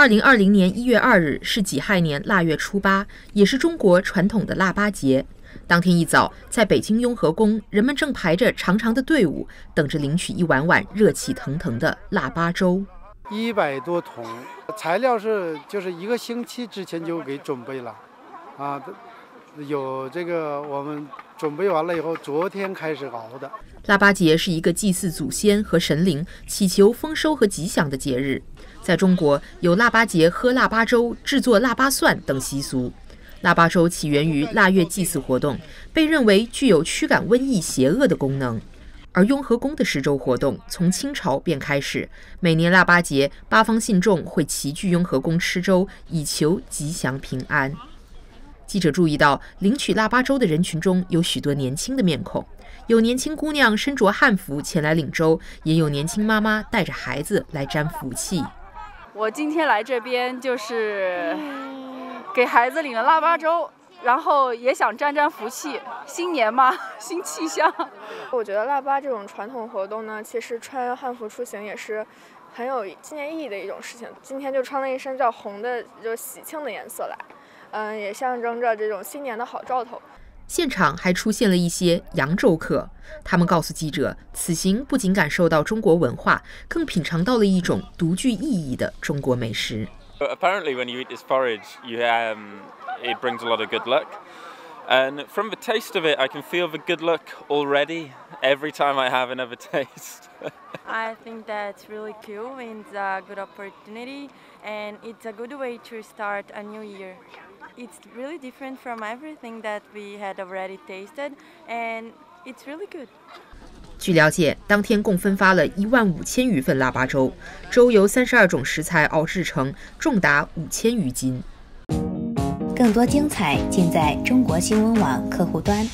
二零二零年一月二日是己亥年腊月初八，也是中国传统的腊八节。当天一早，在北京雍和宫，人们正排着长长的队伍，等着领取一碗碗热气腾腾的腊八粥。一百多桶材料是就是一个星期之前就给准备了，啊，有这个我们准备完了以后，昨天开始熬的。腊八节是一个祭祀祖先和神灵、祈求丰收和吉祥的节日。在中国，有腊八节喝腊八粥、制作腊八蒜等习俗。腊八粥起源于腊月祭祀活动，被认为具有驱赶瘟疫邪恶的功能。而雍和宫的施粥活动从清朝便开始，每年腊八节，八方信众会齐聚雍和宫吃粥，以求吉祥平安。记者注意到，领取腊八粥的人群中有许多年轻的面孔，有年轻姑娘身着汉服前来领粥，也有年轻妈妈带着孩子来沾福气。我今天来这边就是。给孩子领了腊八粥，然后也想沾沾福气，新年嘛，新气象。我觉得腊八这种传统活动呢，其实穿汉服出行也是很有纪念意义的一种事情。今天就穿了一身叫红的，就喜庆的颜色来，嗯，也象征着这种新年的好兆头。现场还出现了一些扬州客，他们告诉记者，此行不仅感受到中国文化，更品尝到了一种独具意义的中国美食。Apparently, when you eat this porridge, you um, it brings a lot of good luck. And from the taste of it, I can feel the good luck already every time I have another taste. I think that's really cool and it's a good opportunity and it's a good way to start a new year. It's really different from everything that we had already tasted and it's really good. 据了解，当天共分发了一万五千余份腊八粥，粥由三十二种食材熬制成，重达五千余斤。更多精彩尽在中国新闻网客户端。